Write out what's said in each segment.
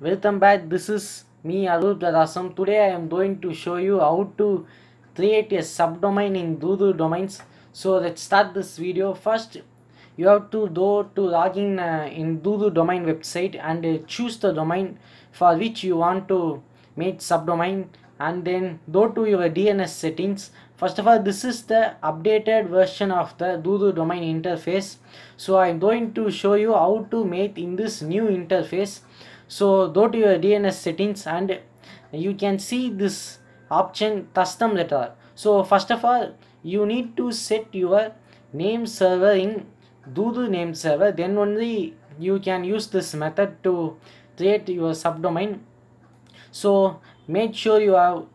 Welcome back. This is me Arup Radasam. Today I am going to show you how to create a subdomain in Google domains. So let's start this video. First, you have to go to login uh, in Google domain website and uh, choose the domain for which you want to make subdomain and then go to your DNS settings. First of all, this is the updated version of the Google domain interface. So I'm going to show you how to make in this new interface so go to your DNS settings and you can see this option custom letter. So first of all you need to set your name server in Google name server. Then only you can use this method to create your subdomain. So make sure you have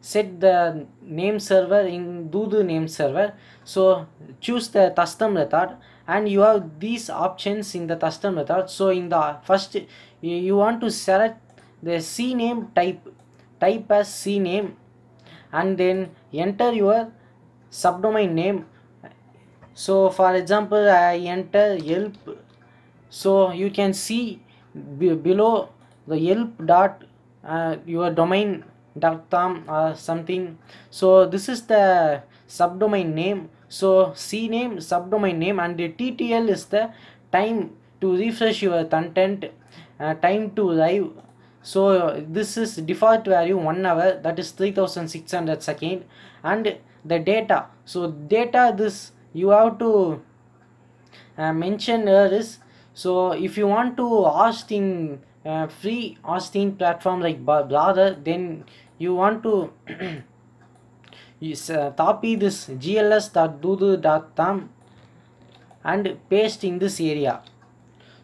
set the name server in Google name server. So choose the custom method and you have these options in the custom method. So in the first you, want to select the cname type. Type as cname and then enter your subdomain name. So for example i enter yelp. So you can see below the yelp dot uh, your domain dot com or something. So this is the subdomain name so cname subdomain name and the ttl is the time to refresh your content uh, time to live. So uh, this is default value 1 hour that is 3600 second. And the data so data this you have to uh, mention here is so if you want to host in uh, free hosting platform like Blogger then you want to uh, copy this ghs.google.com and paste in this area.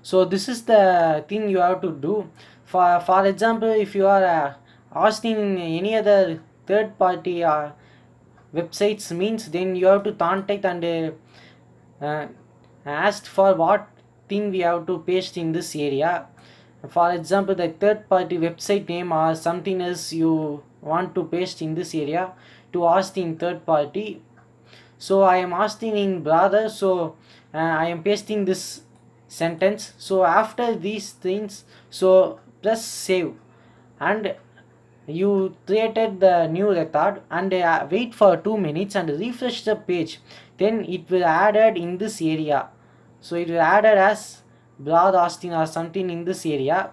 So this is the thing you have to do. For for example if you are uh, hosting any other third party uh, websites means then you have to contact and uh, uh, asked for what thing we have to paste in this area. For example the third party website name or something else you want to paste in this area to ask in third party. So i am asking in Blogger so uh, i am pasting this sentence. So after these things so press save. And you created the new record and uh, wait for two minutes and refresh the page. Then it will added in this area. So it will added as broadcasting or something in this area.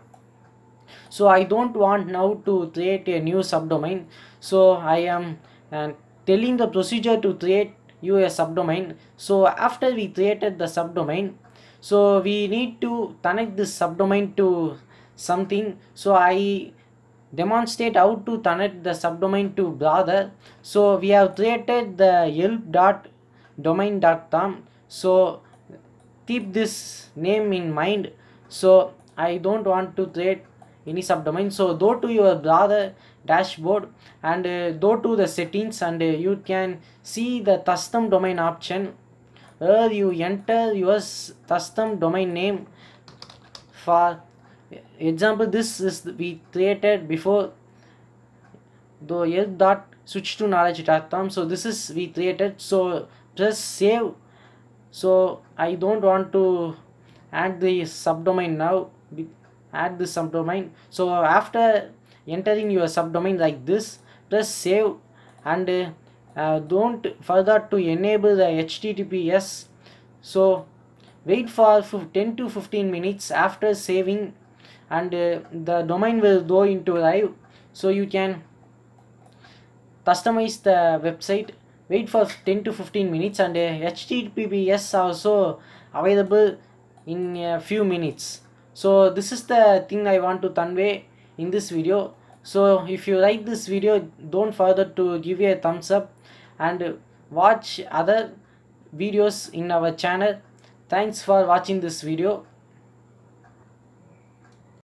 So i don't want now to create a new subdomain. So i am uh, telling the procedure to create you a subdomain. So after we created the subdomain so we need to connect this subdomain to something. So i demonstrate how to connect the subdomain to Blogger so we have created the yelp.domain.com so keep this name in mind. So i don't want to create any subdomain. So go to your Blogger dashboard and uh, go to the settings and uh, you can see the custom domain option where you enter your custom domain name. For example this is we created before. The yelp dot switch to knowledge knowledge.com so this is we created. So press save. So i don't want to add the subdomain now add the subdomain. So after entering your subdomain like this press save and uh, don't forget to enable the https so wait for 10 to 15 minutes after saving and uh, the domain will go into live. So you can customize the website. Wait for 10 to 15 minutes and uh, https also available in a few minutes so this is the thing i want to convey in this video. So if you like this video don't forget to give a thumbs up and watch other videos in our channel. Thanks for watching this video